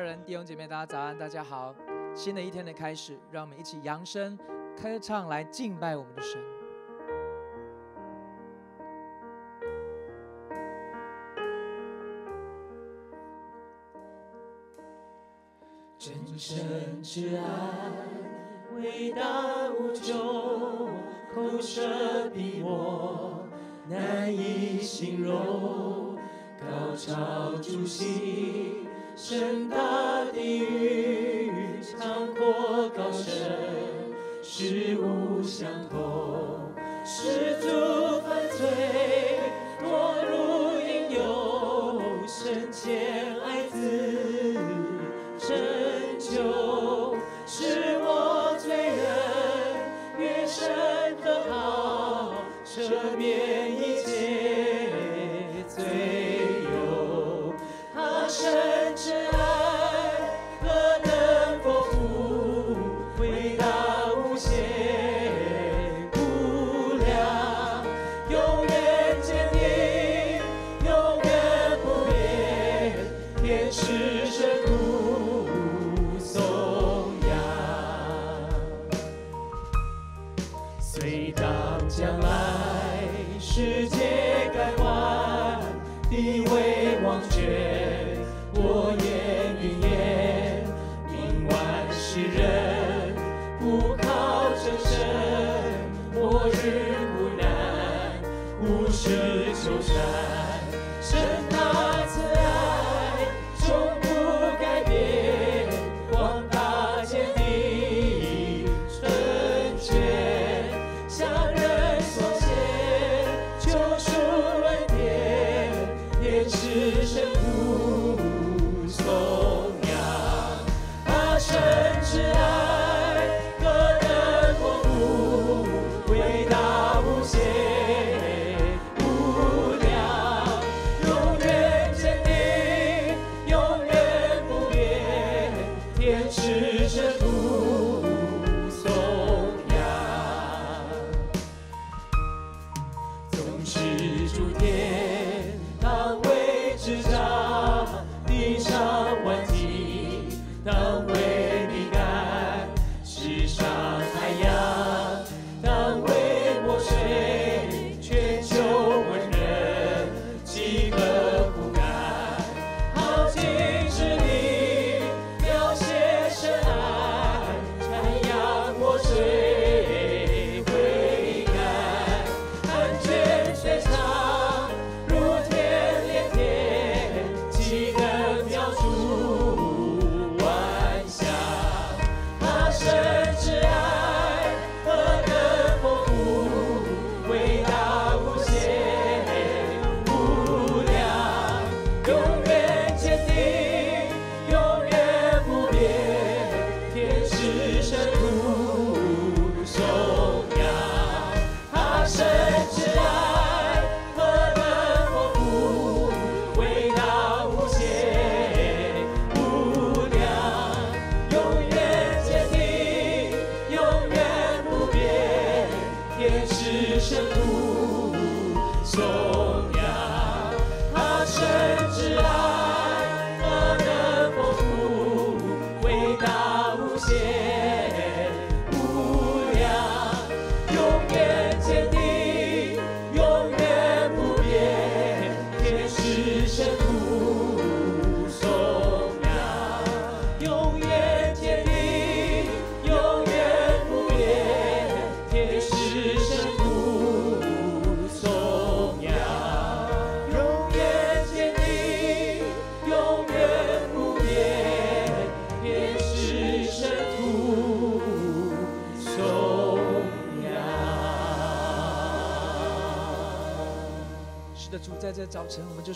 人、弟兄姐妹，大家早安，大家好。新的一天的开始，让我们一起扬声歌唱来敬拜我们的神。真神之爱，伟大无穷，口舌笔墨难以形容，高潮筑心，深大地狱，长阔高深，事物相同，始祖犯罪，落入引诱，深浅爱子。拯救是我罪人，越深的好，赦免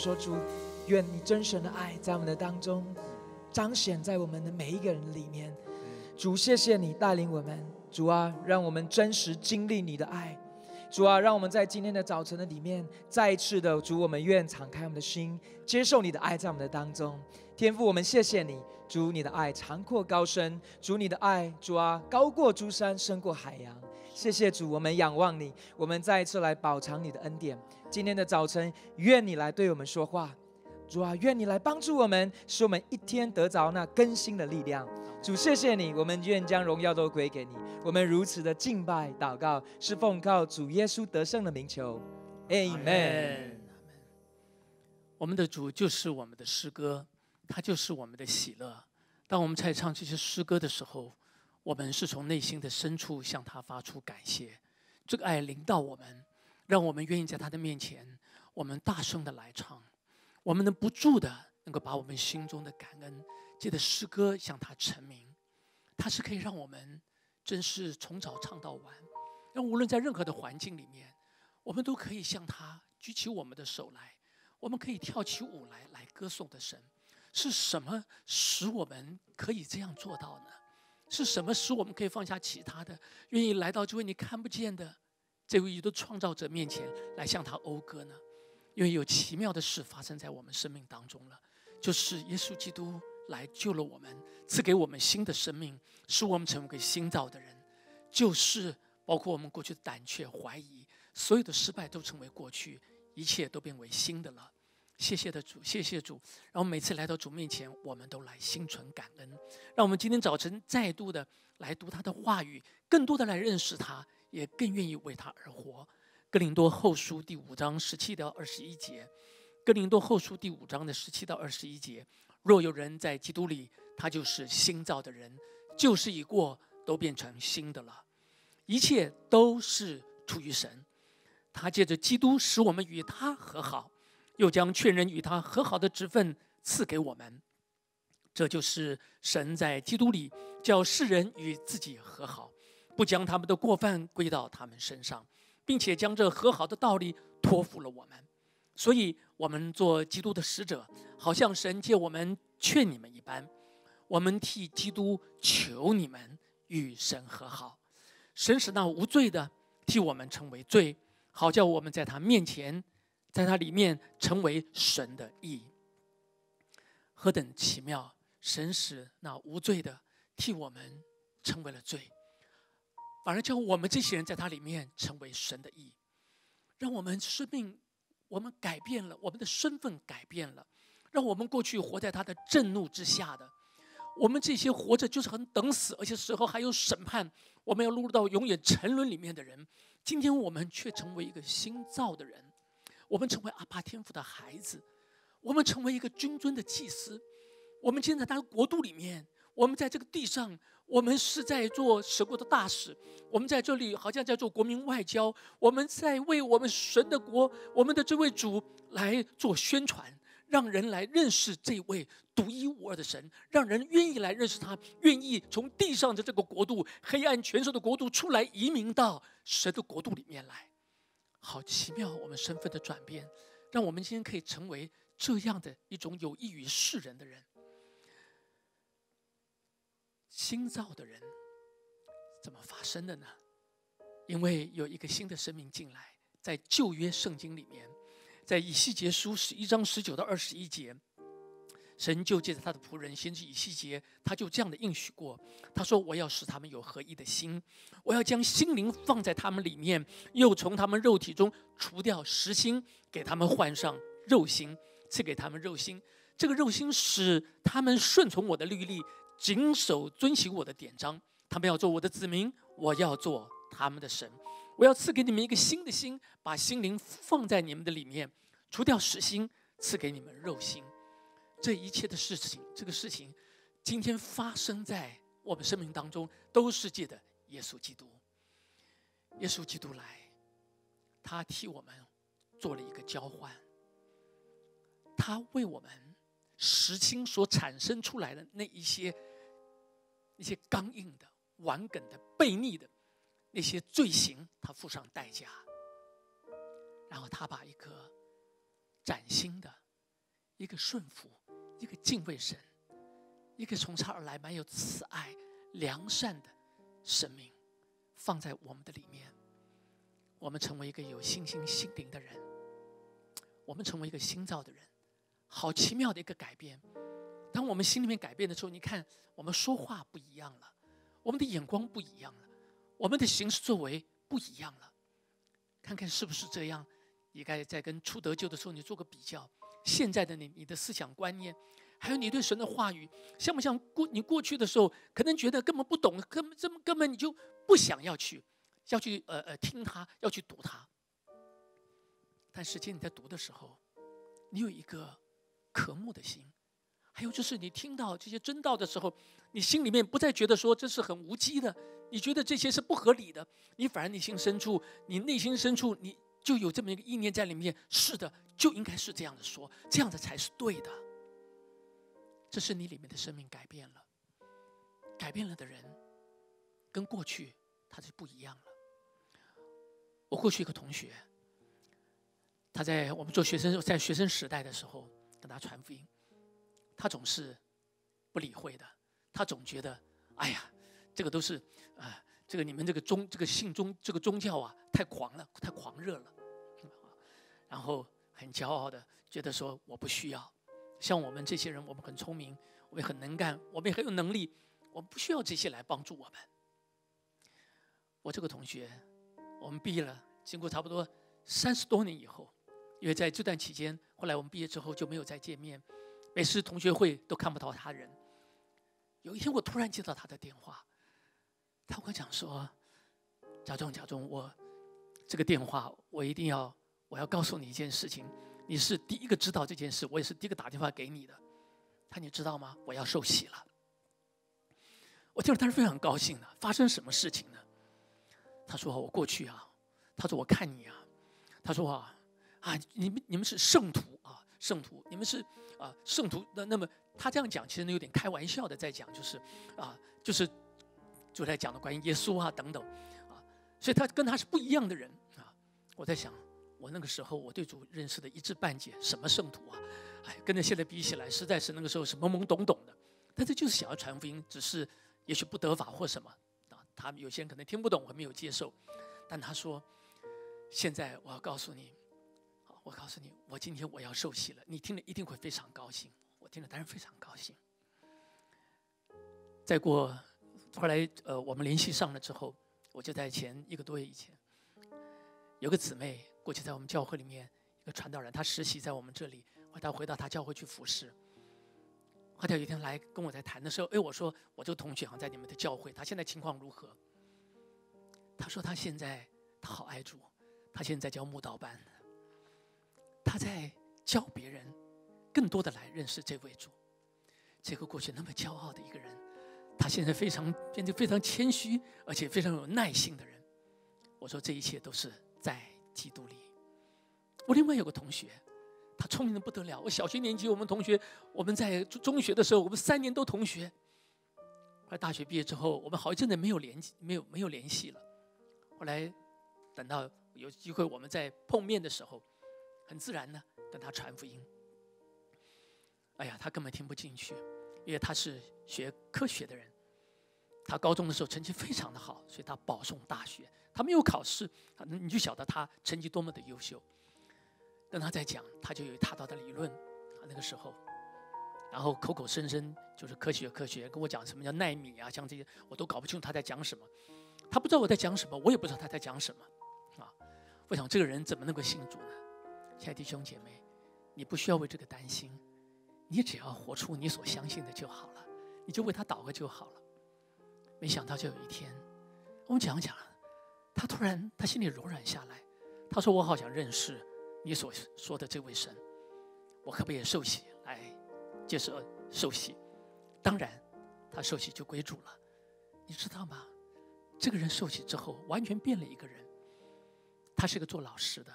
说主，愿你真神的爱在我们的当中彰显在我们的每一个人里面。主，谢谢你带领我们，主啊，让我们真实经历你的爱。主啊，让我们在今天的早晨的里面，再一次的主，我们愿敞开我们的心，接受你的爱在我们的当中。天父，我们谢谢你，主，你的爱长阔高深，主你的爱，主啊，高过诸山，深过海洋。谢谢主，我们仰望你，我们再一次来饱尝你的恩典。今天的早晨，愿你来对我们说话。主啊，愿你来帮助我们，使我们一天得着那更新的力量。主，谢谢你，我们愿将荣耀都归给你。我们如此的敬拜祷告，是奉靠主耶稣得胜的名求，Amen。我们的主就是我们的诗歌，他就是我们的喜乐。当我们在唱这些诗歌的时候，我们是从内心的深处向他发出感谢。这个爱临到我们，让我们愿意在他的面前，我们大声的来唱，我们能不住的能够把我们心中的感恩。借着诗歌向他成名，他是可以让我们真是从早唱到晚，让无论在任何的环境里面，我们都可以向他举起我们的手来，我们可以跳起舞来来歌颂的神。是什么使我们可以这样做到呢？是什么使我们可以放下其他的，愿意来到这位你看不见的这位宇宙创造者面前来向他讴歌呢？因为有奇妙的事发生在我们生命当中了，就是耶稣基督。来救了我们，赐给我们新的生命，使我们成为个新造的人。就是包括我们过去的胆怯、怀疑，所有的失败都成为过去，一切都变为新的了。谢谢的主，谢谢主。然后每次来到主面前，我们都来心存感恩。让我们今天早晨再度的来读他的话语，更多的来认识他，也更愿意为他而活。哥林多后书第五章十七到二十一节，哥林多后书第五章的十七到二十一节。若有人在基督里，他就是新造的人，旧事已过，都变成新的了。一切都是出于神，他借着基督使我们与他和好，又将劝人与他和好的职分赐给我们。这就是神在基督里叫世人与自己和好，不将他们的过犯归到他们身上，并且将这和好的道理托付了我们。所以，我们做基督的使者，好像神借我们劝你们一般，我们替基督求你们与神和好。神使那无罪的替我们成为罪，好叫我们在他面前，在它里面成为神的义。何等奇妙！神使那无罪的替我们成为了罪，反而叫我们这些人在他里面成为神的义，让我们生命。我们改变了，我们的身份改变了，让我们过去活在他的震怒之下的，我们这些活着就是很等死，而且死后还有审判，我们要落入到永远沉沦里面的人，今天我们却成为一个新造的人，我们成为阿爸天父的孩子，我们成为一个君尊的祭司，我们今天在他的国度里面，我们在这个地上。我们是在做神国的大使，我们在这里好像在做国民外交，我们在为我们神的国、我们的这位主来做宣传，让人来认识这位独一无二的神，让人愿意来认识他，愿意从地上的这个国度、黑暗权势的国度出来，移民到神的国度里面来。好奇妙，我们身份的转变，让我们今天可以成为这样的一种有益于世人的人。新造的人怎么发生的呢？因为有一个新的生命进来，在旧约圣经里面，在以西结书十一章十九到二十一节，神就借着他的仆人先知以西结，他就这样的应许过，他说：“我要使他们有合一的心，我要将心灵放在他们里面，又从他们肉体中除掉实心，给他们换上肉心，赐给他们肉心。这个肉心使他们顺从我的律例。”谨守遵行我的典章，他们要做我的子民，我要做他们的神。我要赐给你们一个新的心，把心灵放在你们的里面，除掉实心，赐给你们肉心。这一切的事情，这个事情，今天发生在我们生命当中，都是借的耶稣基督。耶稣基督来，他替我们做了一个交换，他为我们实心所产生出来的那一些。那些刚硬的、顽梗的、悖逆的那些罪行，他付上代价。然后他把一颗崭新的、一个顺服、一个敬畏神、一个从他而来满有慈爱、良善的神明放在我们的里面。我们成为一个有信心、心灵的人，我们成为一个新造的人，好奇妙的一个改变。当我们心里面改变的时候，你看，我们说话不一样了，我们的眼光不一样了，我们的行事作为不一样了。看看是不是这样？也该在跟初得救的时候，你做个比较。现在的你，你的思想观念，还有你对神的话语，像不像过你过去的时候，可能觉得根本不懂，根本根本根本你就不想要去，要去呃呃听他，要去读他。但实际你在读的时候，你有一个渴慕的心，还有就是你听到这些真道的时候，你心里面不再觉得说这是很无稽的，你觉得这些是不合理的，你反而内心深处，你内心深处你就有这么一个意念在里面，是的，就应该是这样的说，这样的才是对的。这是你里面的生命改变了，改变了的人，跟过去他是不一样了。我过去一个同学。他在我们做学生，在学生时代的时候跟他传福音，他总是不理会的。他总觉得，哎呀，这个都是啊，这个你们这个宗这个信宗这个宗教啊，太狂了，太狂热了。然后很骄傲的觉得说，我不需要。像我们这些人，我们很聪明，我们很能干，我们也很有能力，我们不需要这些来帮助我们。我这个同学，我们毕业了，经过差不多三十多年以后。因为在这段期间，后来我们毕业之后就没有再见面，每次同学会都看不到他人。有一天我突然接到他的电话，他跟我讲说：“贾忠，贾忠，我这个电话我一定要，我要告诉你一件事情，你是第一个知道这件事，我也是第一个打电话给你的。他你知道吗？我要受洗了。”我听了，他是非常高兴的。发生什么事情呢？他说：“我过去啊，他说我看你啊，他说啊。”啊，你们你们是圣徒啊，圣徒，你们是啊圣徒。那那么他这样讲，其实呢有点开玩笑的在讲，就是啊，就是就在讲的关于耶稣啊等等啊，所以他跟他是不一样的人啊。我在想，我那个时候我对主认识的一知半解，什么圣徒啊，哎，跟着现在比起来，实在是那个时候是懵懵懂懂的。但是就是想要传福音，只是也许不得法或什么啊，他们有些人可能听不懂，还没有接受。但他说，现在我要告诉你。我告诉你，我今天我要受洗了，你听了一定会非常高兴。我听了当然非常高兴。再过后来，呃，我们联系上了之后，我就在前一个多月以前，有个姊妹过去在我们教会里面一个传道人，他实习在我们这里，后来回到他教会去服侍。后来有一天来跟我在谈的时候，哎，我说我这个同学好像在你们的教会，他现在情况如何？他说他现在他好爱主，他现在教慕道班。他在教别人，更多的来认识这位主。这个过去那么骄傲的一个人，他现在非常变得非常谦虚，而且非常有耐心的人。我说这一切都是在基督里。我另外有个同学，他聪明的不得了。我小学年级我们同学，我们在中学的时候，我们三年都同学。后来大学毕业之后，我们好一阵子没有联系，没有没有联系了。后来等到有机会我们在碰面的时候。很自然的跟他传福音。哎呀，他根本听不进去，因为他是学科学的人。他高中的时候成绩非常的好，所以他保送大学。他没有考试，你就晓得他成绩多么的优秀。跟他在讲，他就有他他的理论。啊，那个时候，然后口口声声就是科学科学，跟我讲什么叫纳米啊，像这些我都搞不清楚他在讲什么。他不知道我在讲什么，我也不知道他在讲什么。啊，我想这个人怎么能够信主呢？亲爱的弟兄姐妹，你不需要为这个担心，你只要活出你所相信的就好了，你就为他祷告就好了。没想到就有一天，我们讲讲，他突然他心里柔软下来，他说：“我好想认识你所说的这位神，我可不可以受洗来接受受洗？”当然，他受洗就归主了。你知道吗？这个人受洗之后完全变了一个人。他是个做老师的。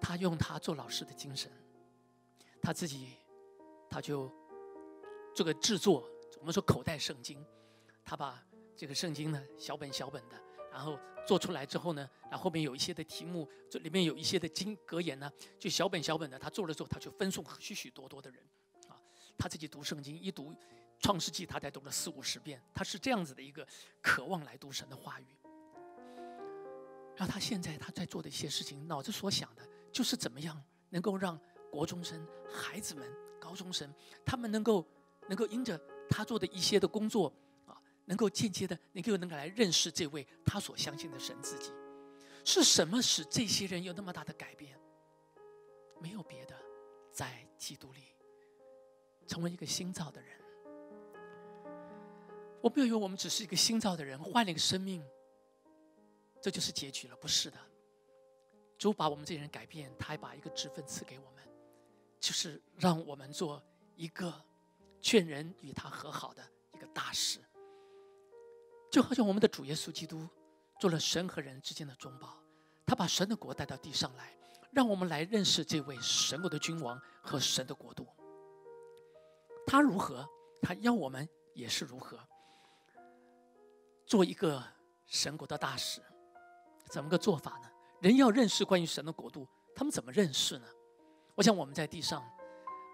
他用他做老师的精神，他自己，他就这个制作，我们说口袋圣经，他把这个圣经呢小本小本的，然后做出来之后呢，然后后面有一些的题目，这里面有一些的经格言呢，就小本小本的，他做了之后，他就分送许许多多的人，啊，他自己读圣经一读创世纪，他才读了四五十遍，他是这样子的一个渴望来读神的话语，然后他现在他在做的一些事情，脑子所想的。就是怎么样能够让国中生、孩子们、高中生，他们能够能够因着他做的一些的工作，能够间接的能够能够来认识这位他所相信的神自己。是什么使这些人有那么大的改变？没有别的，在基督里成为一个新造的人。我不要以为我们只是一个新造的人，换了一个生命，这就是结局了。不是的，主把我们这些人改变，他还把一个职分赐给我们，就是让我们做一个劝人与他和好的一个大使。就好像我们的主耶稣基督做了神和人之间的中保，他把神的国带到地上来，让我们来认识这位神国的君王和神的国度。他如何，他要我们也是如何。做一个神国的大使，怎么个做法呢？人要认识关于神的国度，他们怎么认识呢？我想我们在地上，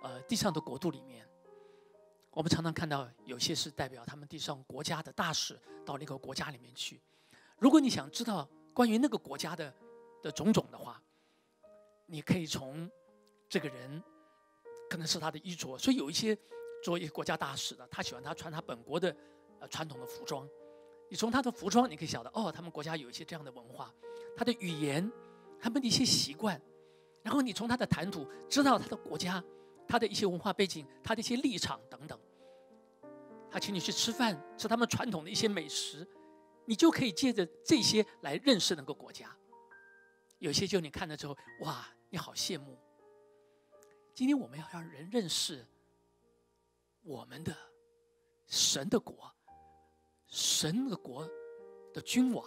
呃，地上的国度里面，我们常常看到有些是代表他们地上国家的大使到那个国家里面去。如果你想知道关于那个国家的的种种的话，你可以从这个人可能是他的衣着，所以有一些做一个国家大使的，他喜欢他穿他本国的呃传统的服装。你从他的服装，你可以晓得，哦，他们国家有一些这样的文化，他的语言，他们的一些习惯，然后你从他的谈吐，知道他的国家，他的一些文化背景，他的一些立场等等。他请你去吃饭，吃他们传统的一些美食，你就可以借着这些来认识那个国家。有些就你看了之后，哇，你好羡慕。今天我们要让人认识我们的神的国。神的国的君王，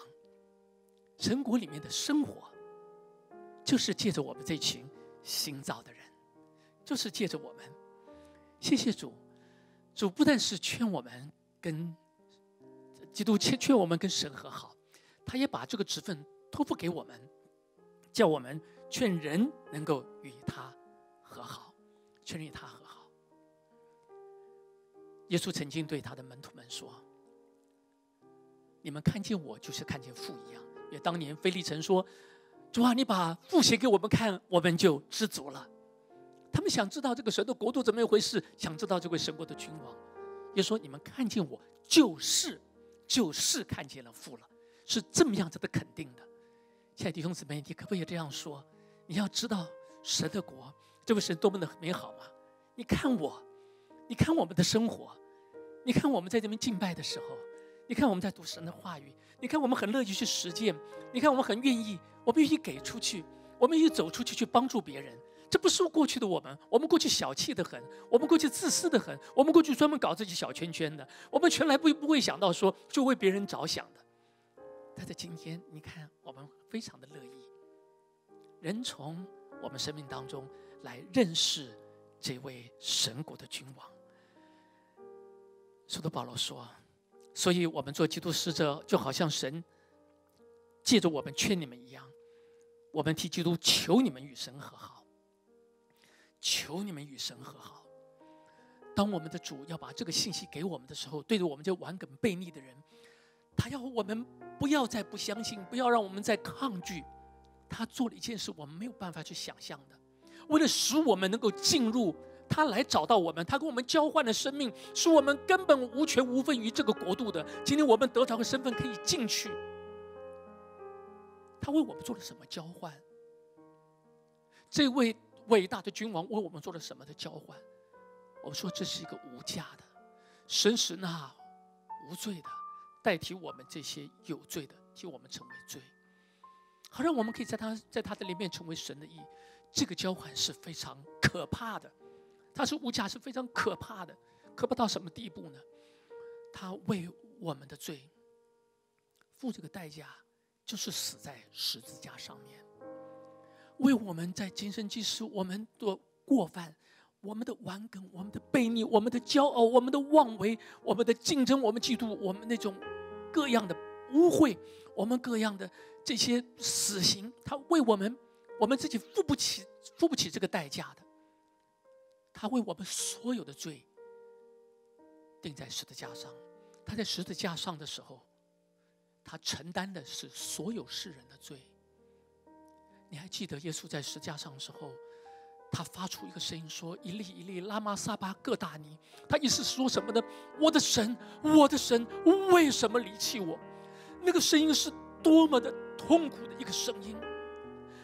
神国里面的生活，就是借着我们这群新造的人，就是借着我们。谢谢主，主不但是劝我们跟基督劝劝我们跟神和好，他也把这个职分托付给我们，叫我们劝人能够与他和好，劝人与他和好。耶稣曾经对他的门徒们说。你们看见我，就是看见父一样。也当年菲利城说：“主啊，你把父写给我们看，我们就知足了。”想知道这个神的国度怎么一回事，想知道这位神国的君王。也说：“你们看见我，就是就是看见了父了，是这么样子的肯定的。”亲爱的弟兄姊妹，你可不可以这样说？你要知道神的国，这位神多么的美好吗？你看我，你看我们的生活，你看我们在这边敬拜的时候。你看我们在读神的话语，你看我们很乐意去实践，你看我们很愿意，我们愿意给出去，我们愿意走出去去帮助别人。这不是过去的我们，我们过去小气的很，我们过去自私的很，我们过去专门搞自己小圈圈的，我们从来不不会想到说就为别人着想的。但在今天，你看我们非常的乐意，人从我们生命当中来认识这位神国的君王。使徒保罗说。所以，我们做基督使者，就好像神借着我们劝你们一样，我们替基督求你们与神和好，求你们与神和好。当我们的主要把这个信息给我们的时候，对着我们这顽梗悖逆的人，他要我们不要再不相信，不要让我们再抗拒。他做了一件事，我们没有办法去想象的，为了使我们能够进入。他来找到我们，他跟我们交换的生命，是我们根本无权无份于这个国度的。今天我们得着个身份可以进去，他为我们做了什么交换？这位伟大的君王为我们做了什么的交换？我说这是一个无价的，神使那无罪的代替我们这些有罪的，替我们成为罪，好让我们可以在他在他的里面成为神的义。这个交换是非常可怕的。他是无价是非常可怕的，可怕到什么地步呢？他为我们的罪付这个代价，就是死在十字架上面，为我们在今生今世我们的过犯、我们的顽梗、我们的悖逆、我们的骄傲、我们的妄为、我们的竞争、我们嫉妒、我们那种各样的污秽、我们各样的这些死刑，他为我们，我们自己付不起、付不起这个代价的。他为我们所有的罪钉在十字架上，他在十字架上的时候，他承担的是所有世人的罪。你还记得耶稣在十字架上的时候，他发出一个声音说：“一粒一粒拉玛撒巴各大尼。”他意思是说什么呢？我的神，我的神，为什么离弃我？那个声音是多么的痛苦的一个声音。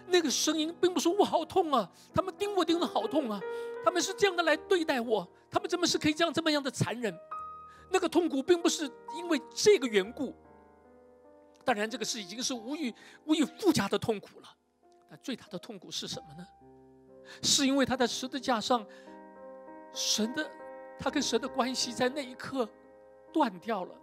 那个声音并不是我好痛啊，他们盯我盯的好痛啊，他们是这样的来对待我，他们怎么是可以这样这么样的残忍？那个痛苦并不是因为这个缘故，当然这个是已经是无以无以复加的痛苦了。但最大的痛苦是什么呢？是因为他在十字架上，神的他跟神的关系在那一刻断掉了，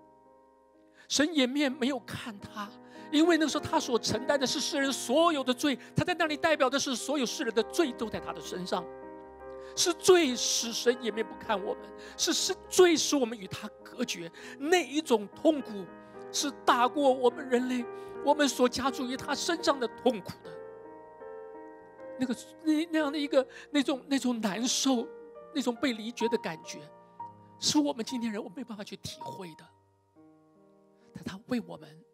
神掩面没有看他。因为那时候，他所承担的是世人所有的罪，他在那里代表的是所有世人的罪都在他的身上，是罪使神掩面不看我们，是是罪使我们与他隔绝。那一种痛苦是大过我们人类我们所加注于他身上的痛苦的。那个那那样的一个那种那种难受，那种被离绝的感觉，是我们今天人我没办法去体会的。但他为我们。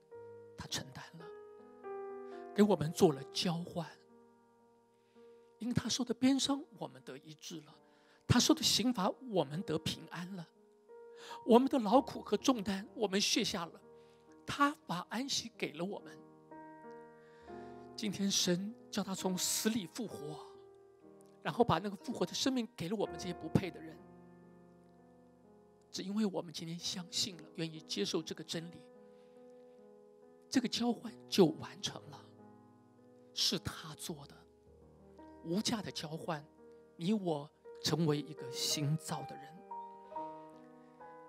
他承担了，给我们做了交换。因为他受的鞭伤，我们得医治了；他受的刑罚，我们得平安了。我们的劳苦和重担，我们卸下了。他把安息给了我们。今天神叫他从死里复活，然后把那个复活的生命给了我们这些不配的人。只因为我们今天相信了，愿意接受这个真理。这个交换就完成了，是他做的，无价的交换，你我成为一个新造的人。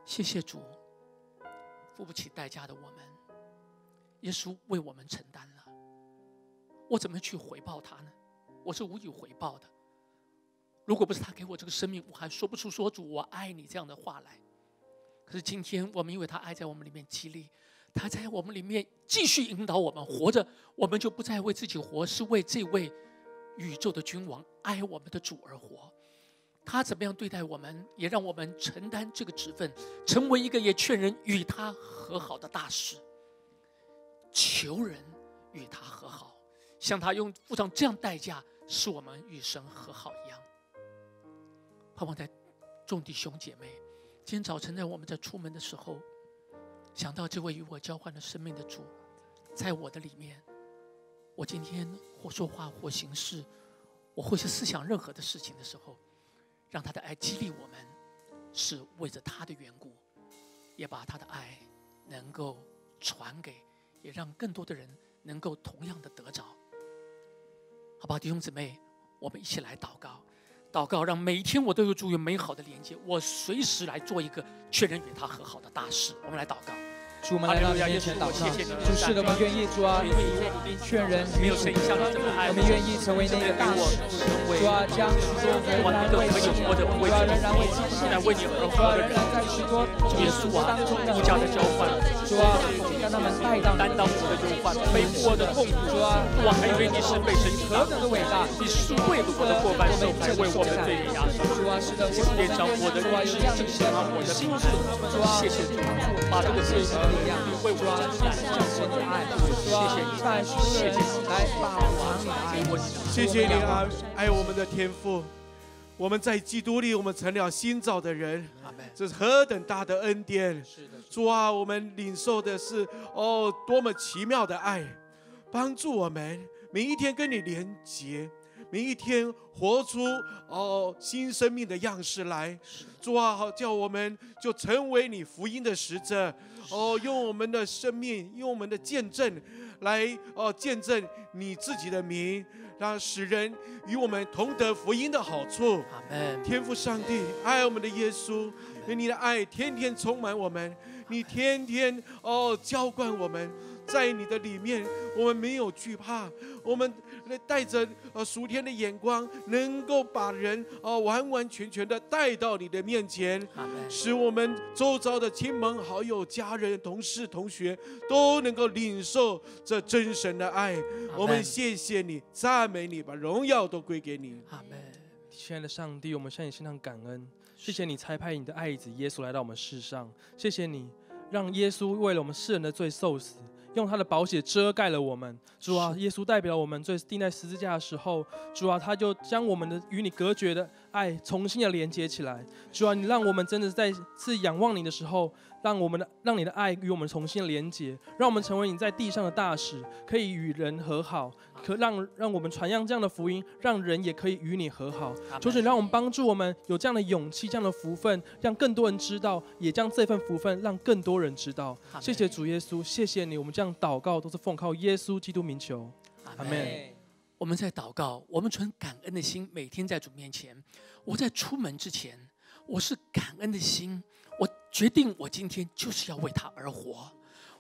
谢谢主，付不起代价的我们，耶稣为我们承担了。我怎么去回报他呢？我是无以回报的。如果不是他给我这个生命，我还说不出说主我爱你这样的话来。可是今天我们因为他爱在我们里面激励。他在我们里面继续引导我们活着，我们就不再为自己活，是为这位宇宙的君王爱我们的主而活。他怎么样对待我们，也让我们承担这个职分，成为一个也劝人与他和好的大使。求人与他和好，像他用付上这样代价，使我们与神和好一样。盼望在众弟兄姐妹，今天早晨在我们在出门的时候。想到这位与我交换了生命的主，在我的里面，我今天或说话或行事，我或是思想任何的事情的时候，让他的爱激励我们，是为着他的缘故，也把他的爱能够传给，也让更多的人能够同样的得着。好吧，弟兄姊妹，我们一起来祷告。祷告，让每一天我都有主与美好的连接，我随时来做一个确认与他和好的大事。我们来祷告。主，我们来到你面前祷告。主是的，我们愿意主啊，劝人与主，我们愿意成为那个大使。主啊，将许多人难为情，主啊，仍然为自己，主啊，仍然在许多耶稣当中的无价的交换。主啊，让他们带到担当我的忧患，背负我的痛苦。主啊，我还以为你是被神何等的伟大，你是为了我的过半受，还为我们罪孽压伤。主啊，是的，点上我的日志，正显我的心志。主啊，谢谢主，把这个事情。为我们展现神的爱，谢谢你，谢谢你，来把王，谢谢你啊，爱我们的天父，我们在基督里，我们成了新造的人，这是何等大的恩典！主啊，我们领受的是哦，多么奇妙的爱，帮助我们每一天跟你连结。每一天活出哦新生命的样式来，主啊，好叫我们就成为你福音的使者，哦，用我们的生命，用我们的见证来哦见证你自己的名，让使人与我们同得福音的好处。阿门。天父上帝爱我们的耶稣，愿你的爱天天充满我们，你天天哦浇灌我们。在你的里面，我们没有惧怕，我们带着呃属天的眼光，能够把人啊完完全全的带到你的面前，使我们周遭的亲朋好友、家人、同事、同学都能够领受这真神的爱。我们谢谢你，赞美你，把荣耀都归给你。阿门。亲爱的上帝，我们向你献上感恩，谢谢你差派你的爱子耶稣来到我们世上，谢谢你让耶稣为了我们世人的罪受死。用他的宝血遮盖了我们，主啊，耶稣代表我们最钉在十字架的时候，主啊，他就将我们的与你隔绝的爱重新的连接起来。主啊，你让我们真的再次仰望你的时候。让我们的让你的爱与我们重新连接，让我们成为你在地上的大使，可以与人和好，可让让我们传扬这样的福音，让人也可以与你和好。求主让我们帮助我们有这样的勇气、这样的福分，让更多人知道，也将这份福分让更多人知道。谢谢主耶稣，谢谢你。我们这样祷告都是奉靠耶稣基督名求，阿门。我们在祷告，我们存感恩的心，每天在主面前。我在出门之前，我是感恩的心。我决定，我今天就是要为他而活。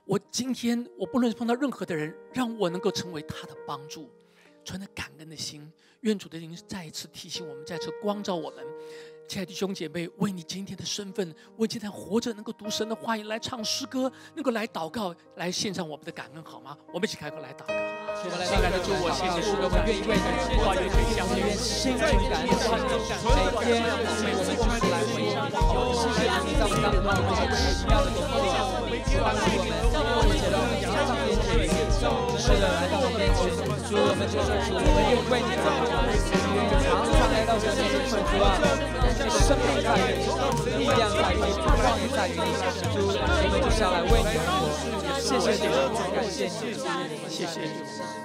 我今天，我不论碰到任何的人，让我能够成为他的帮助，存着感恩的心。愿主的灵再一次提醒我们，再次光照我们。亲爱的兄姐妹，为你今天的身份，为今天活着能够读神的话语，来唱诗歌，能够来祷告，来献上我们的感恩，好吗？我们一起开口来祷告。亲爱的主，我谢谢诗歌，我们愿意为你的话语分享，愿心存感恩，每天每次我们来回应，谢谢你在我们当中给我们奇妙的力量，帮助我们，我们觉得扬上天去，是的，来到我面前，主，我们就是主，我们愿为你祷告，愿常常来到神的面前，主啊。生命在于你，力量在于你，盼望在于你。主，我们就下来为你而活。谢谢你，感谢你，谢谢你，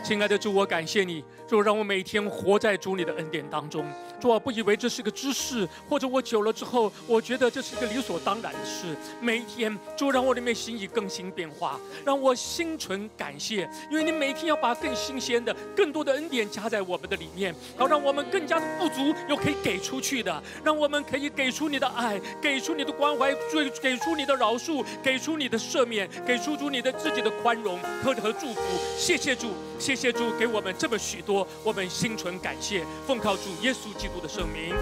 亲爱的主，我感谢你。主，让我每天活在主你的恩典当中。主啊，不以为这是个知识，或者我久了之后，我觉得这是一个理所当然的事。每一天，主让我里面心意更新变化，让我心存感谢，因为你每天要把更新鲜的、更多的恩典加在我们的里面，好让我们更加的富足，又可以给出去的，让我们可可以给出你的爱，给出你的关怀，最给出你的饶恕，给出你的赦免，给出出你的自己的宽容和和祝福。谢谢主，谢谢主，给我们这么许多，我们心存感谢，奉靠主耶稣基督的圣名。